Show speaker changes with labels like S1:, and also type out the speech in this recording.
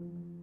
S1: Mm-hmm.